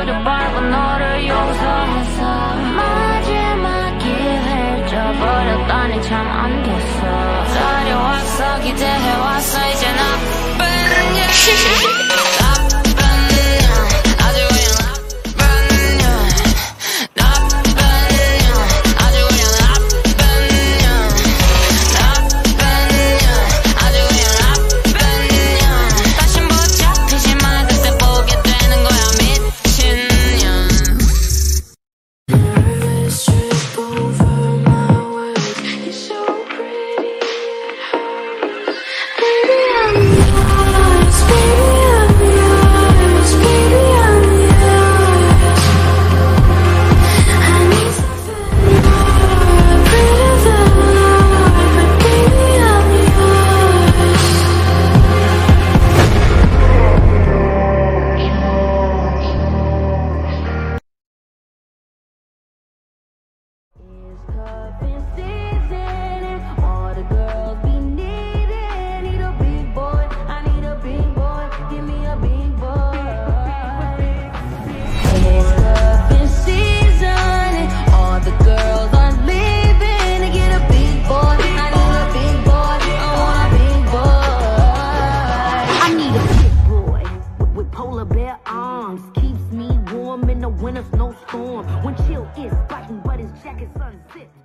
그를 밟고 너를 용서해서 마지막 기회를 줘버렸다니 참 안 됐어. 다려왔어 기대해왔어 이제 나쁜 일 keeps me warm in the winter snowstorm. When chill is biting, but his jacket's unzipped.